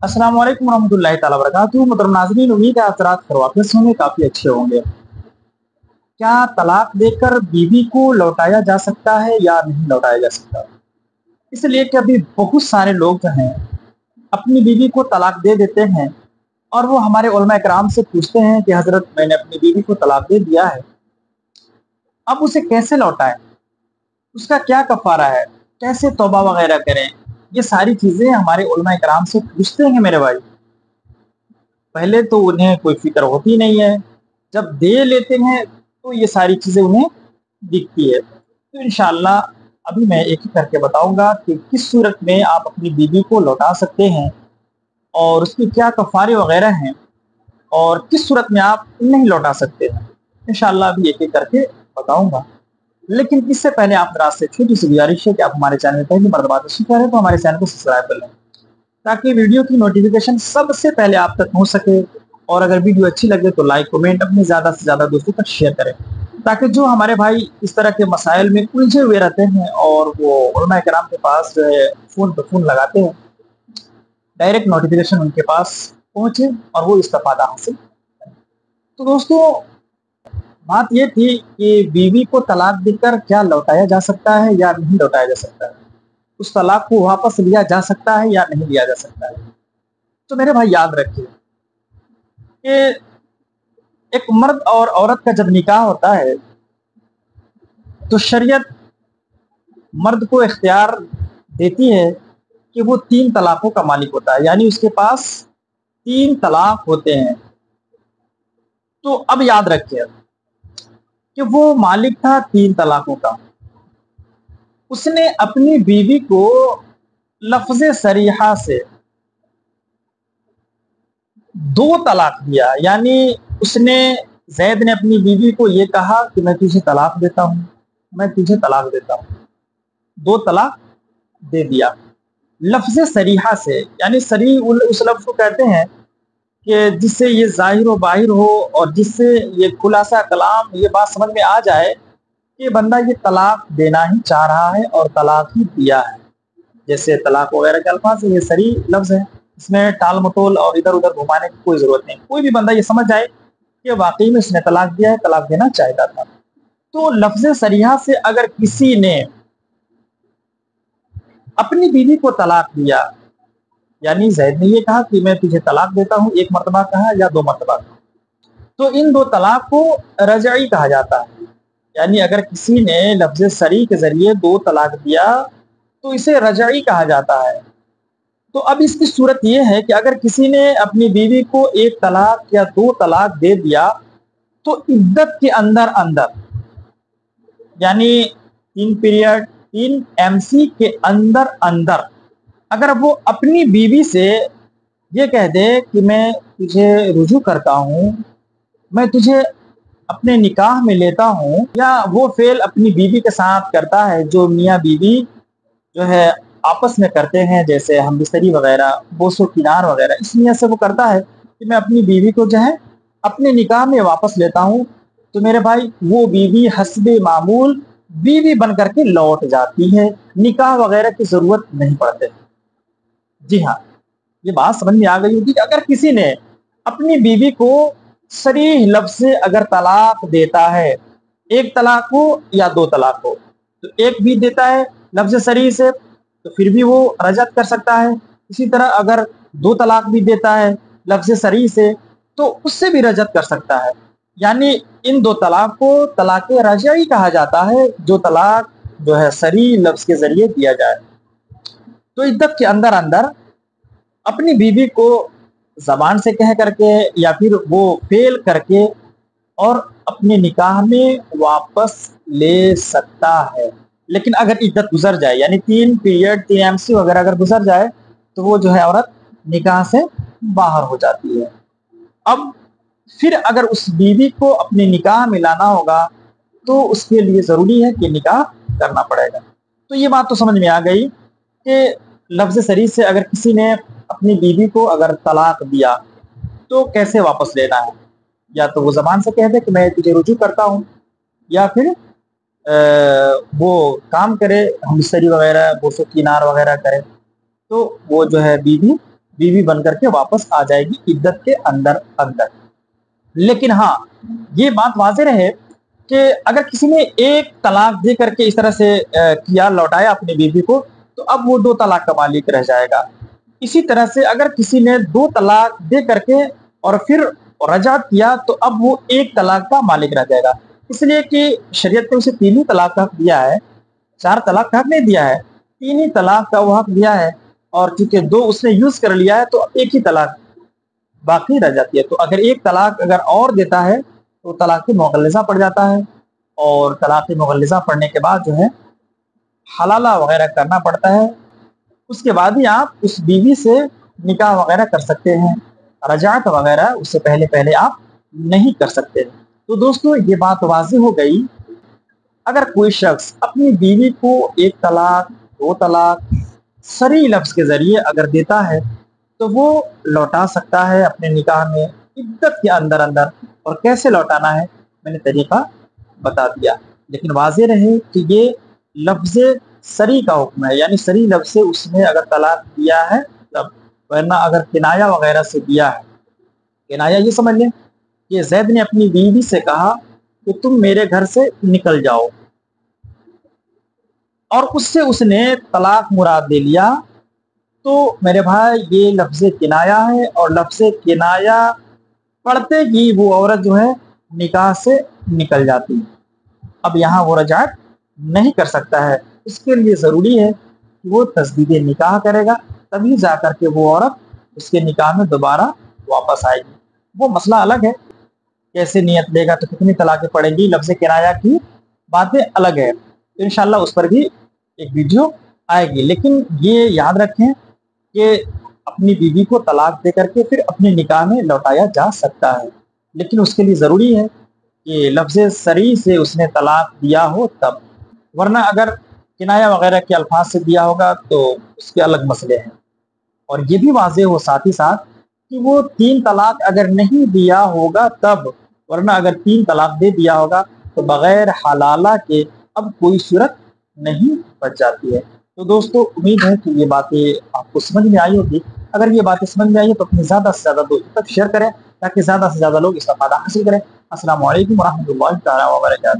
अस्सलाम वालेकुम रहमतुल्लाहि ताला नाज़रीन, उम्मीद है आप रात खरवाफिस होंगे, काफ़ी अच्छे होंगे। क्या तलाक देकर बीवी को लौटाया जा सकता है या नहीं लौटाया जा सकता? इसलिए कि अभी बहुत सारे लोग जो हैं, अपनी बीवी को तलाक दे देते हैं और वो हमारे कराम से पूछते हैं कि हज़रत, मैंने अपनी बीवी को तलाक दे दिया है, अब उसे कैसे लौटाएँ? उसका क्या कफारा है? कैसे तोबा वगैरह करें? ये सारी चीज़ें हमारे उलमा कराम से पूछते हैं मेरे भाई। पहले तो उन्हें कोई फ़िक्र होती नहीं है। जब दे लेते हैं तो ये सारी चीज़ें उन्हें दिखती है। तो इनशाला अभी मैं एक ही करके बताऊँगा कि किस सूरत में आप अपनी बीवी को लौटा सकते हैं और उसके क्या कफारे वगैरह हैं और किस सूरत में आप नहीं लौटा सकते हैं। इनशाला अभी एक एक करके बताऊँगा। लेकिन इससे पहले आप रात से छोटी सी गुजारिश है कि आप हमारे चैनल पहली मरतबा तशीफ करें तो हमारे चैनल को सब्सक्राइब कर लें, ताकि वीडियो की नोटिफिकेशन सबसे पहले आप तक पहुँच सके। और अगर वीडियो अच्छी लगे तो लाइक कमेंट अपने ज़्यादा से ज़्यादा दोस्तों तक शेयर करें, ताकि जो हमारे भाई इस तरह के मसाइल में उलझे हुए रहते हैं और वो कराम के पास जो है फ़ोन पर फ़ोन लगाते हैं डायरेक्ट नोटिफिकेशन उनके पास पहुँचे और वो इस्तेफादा हासिल तो दोस्तों बात ये थी कि बीवी को तलाक देकर क्या लौटाया जा सकता है या नहीं लौटाया जा सकता है? उस तलाक को वापस लिया जा सकता है या नहीं लिया जा सकता है? तो मेरे भाई, याद रखिए कि एक मर्द और औरत का जब निकाह होता है तो शरीयत मर्द को इख्तियार देती है कि वो तीन तलाकों का मालिक होता है। यानी उसके पास तीन तलाक होते हैं। तो अब याद रखिए कि वो मालिक था तीन तलाकों का। उसने अपनी बीवी को लफ्ज सरीहा से दो तलाक दिया। यानी उसने जैद ने अपनी बीवी को यह कहा कि मैं तुझे तलाक देता हूँ, मैं तुझे तलाक देता हूँ। दो तलाक दे दिया। लफ्ज सरीहा से, यानी सरी उस लफ्ज को कहते हैं कि जिससे ये ज़ाहिर व बाहिर हो और जिससे ये खुलासा कलाम, ये बात समझ में आ जाए कि बंदा ये तलाक देना ही चाह रहा है और तलाक ही दिया है। जैसे तलाक वगैरह के अल्फाज ये सरी लफ्ज है। इसमें टाल मटोल और इधर उधर घुमाने की कोई ज़रूरत नहीं। कोई भी बंदा ये समझ जाए कि वाकई में इसने तलाक दिया है, तलाक देना चाहता था। तो लफ्ज सरिया से अगर किसी ने अपनी बीवी को तलाक दिया यानी जैद ने ये कहा कि मैं तुझे तलाक देता हूँ, एक मरतबा कहा या दो मरतबा कहा? तो इन दो तलाक को रजाई कहा जाता है। यानी अगर किसी ने लफ्ज सरी के ज़रिए दो तलाक दिया तो इसे रजाई कहा जाता है। तो अब इसकी सूरत यह है कि अगर किसी ने अपनी बीवी को एक तलाक या दो तलाक दे दिया तो इद्दत के अंदर अंदर, यानी तीन पीरियड, तीन एमसी के अंदर अंदर अगर वो अपनी बीवी से ये कह दे कि मैं तुझे रुजू करता हूँ, मैं तुझे अपने निकाह में लेता हूँ, या वो फेल अपनी बीवी के साथ करता है जो मियाँ बीवी जो है आपस में करते हैं, जैसे हम बिस्तरी वगैरह, बोसो किनार वगैरह इस नियत से वो करता है कि मैं अपनी बीवी को जो है अपने निकाह में वापस लेता हूँ तो मेरे भाई, वो बीवी हसब मामूल बीवी बन करके लौट जाती है, निकाह वगैरह की ज़रूरत नहीं पड़ते। जी हाँ। ये बात समझ में आ गई होगी कि अगर किसी ने अपनी बीवी को सरीह लफ्ज से अगर तलाक देता है, एक तलाक हो या दो तलाक हो तो एक भी देता है लफ्ज सरी से तो फिर भी वो रजत कर सकता है। इसी तरह अगर दो तलाक भी देता है लफ्ज सरी से तो उससे भी रजत कर सकता है। यानी इन दो तलाक को तलाक रजाई कहा जाता है, जो तलाक जो है सरी लफ्ज के ज़रिए दिया जाए। तो इद्दत के अंदर अंदर अपनी बीवी को जबान से कह करके या फिर वो फेल करके और अपने निकाह में वापस ले सकता है। लेकिन अगर इद्दत गुजर जाए, यानी तीन पीरियड तीन एमसी वगैरह अगर गुजर जाए तो वो जो है औरत निकाह से बाहर हो जाती है। अब फिर अगर उस बीवी को अपने निकाह में लाना होगा तो उसके लिए ज़रूरी है कि निकाह करना पड़ेगा। तो ये बात तो समझ में आ गई कि लफ्ज शरीर से अगर किसी ने अपनी बीवी को अगर तलाक दिया तो कैसे वापस लेना है? या तो वो जबान से कह दे कि मैं तुझे रुजू करता हूँ या फिर आ, वो काम करे हम सरी वगैरह बोसो किनार वगैरह करे तो वो जो है बीवी बीवी बन करके वापस आ जाएगी इद्दत के अंदर अंदर। लेकिन हाँ ये बात वाजे रहे कि अगर किसी ने एक तलाक दे करके इस तरह से किया लौटाया अपनी बीवी को तो अब वो दो तलाक का मालिक रह जाएगा। इसी तरह से अगर किसी ने दो तलाक दे करके और फिर रजा किया तो अब वो एक तलाक का मालिक रह जाएगा। इसलिए कि शरीयत ने उसे तीन ही तलाक का हक दिया है, चार तलाक का हक नहीं दिया है। तीन ही तलाक का वो हक दिया है और चूँकि दो उसने यूज़ कर लिया है तो एक ही तलाक बाकी रह जाती है। तो अगर एक तलाक अगर और देता है तो तलाक मुगलजा पड़ जाता है और तलाक मुगलजा पड़ने के बाद जो है हलाला वगैरह करना पड़ता है। उसके बाद ही आप उस बीवी से निकाह वगैरह कर सकते हैं। रजात वगैरह उससे पहले पहले आप नहीं कर सकते। तो दोस्तों, ये बात वाज हो गई। अगर कोई शख्स अपनी बीवी को एक तलाक, दो तलाक, सरी लफ्ज के ज़रिए अगर देता है तो वो लौटा सकता है अपने निकाह में इद्दत के अंदर अंदर। और कैसे लौटाना है, मैंने तरीका बता दिया। लेकिन वाजे रहे कि ये लफ्ज सरी का हुक्म है, यानी सरी लफ्ज से उसने अगर तलाक दिया है, तब वरना अगर किनाया वगैरह से दिया है। किनाया ये समझ लें कि जैद ने अपनी बीवी से कहा कि तुम मेरे घर से निकल जाओ। और उससे उसने तलाक मुराद दे लिया तो मेरे भाई ये लफ्ज किनाया है, और लफ्ज किनाया पढ़ते ही वो औरत जो है निकाह से निकल जाती है। अब यहाँ वो रजात नहीं कर सकता है। इसके लिए ज़रूरी है कि वो तस्दीद निकाह करेगा, तभी जा कर के वो औरत उसके निकाह में दोबारा वापस आएगी। वो मसला अलग है। कैसे नियत लेगा तो कितनी तलाक़ें पड़ेंगी लफ्ज़ किराया की बातें अलग है। इन उस पर भी एक वीडियो आएगी। लेकिन ये याद रखें कि अपनी बीवी को तलाक दे करके फिर अपने निकाह में लौटाया जा सकता है। लेकिन उसके लिए ज़रूरी है कि लफ्ज़ सरी से उसने तलाक दिया हो तब। वरना अगर किनाया वगैरह के अल्फाज से दिया होगा तो उसके अलग मसले हैं। और ये भी वाजे हो साथ ही साथ कि वो तीन तलाक अगर नहीं दिया होगा तब, वरना अगर तीन तलाक दे दिया होगा तो बगैर हलाला के अब कोई सूरत नहीं बच जाती है। तो दोस्तों, उम्मीद है कि ये बातें आपको समझ में आई होगी। अगर ये बातें समझ में आई है तो अपनी ज़्यादा से ज़्यादा दोस्तों तक शेयर करें ताकि ज़्यादा से ज़्यादा लोग इसका फ़ायदा हासिल करें। असल वरहमल वर्का